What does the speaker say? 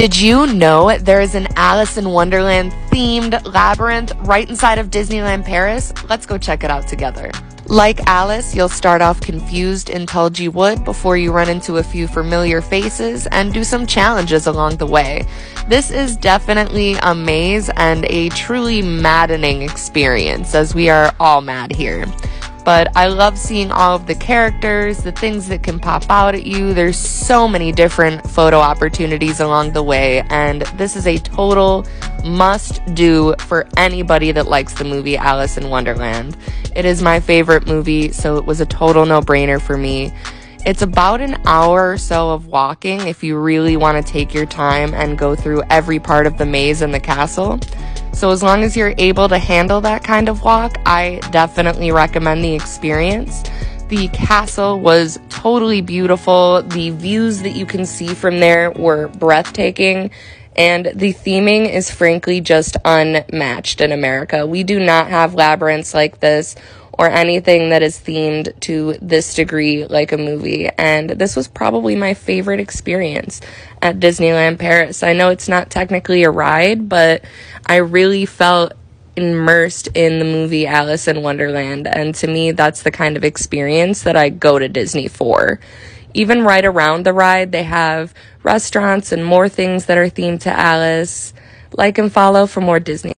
Did you know there is an Alice in Wonderland themed labyrinth right inside of Disneyland Paris? Let's go check it out together. Like Alice, you'll start off confused in Tulgey Wood before you run into a few familiar faces and do some challenges along the way. This is definitely a maze and a truly maddening experience, as we are all mad here. But I love seeing all of the characters, the things that can pop out at you. There's so many different photo opportunities along the way, and this is a total must do for anybody that likes the movie Alice in Wonderland. It is my favorite movie, so it was a total no brainer for me. It's about an hour or so of walking if you really want to take your time and go through every part of the maze and the castle. So, as long as you're able to handle that kind of walk, I definitely recommend the experience. The castle was totally beautiful. The views that you can see from there were breathtaking. And the theming is frankly just unmatched in America. We do not have labyrinths like this or anything that is themed to this degree like a movie. And this was probably my favorite experience at Disneyland Paris. I know it's not technically a ride, but I really felt immersed in the movie Alice in Wonderland. And to me, that's the kind of experience that I go to Disney for. Even right around the ride, they have restaurants and more things that are themed to Alice. Like and follow for more Disney.